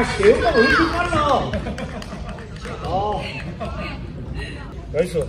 대형가 왜 이렇게 빨라? 아. 나이스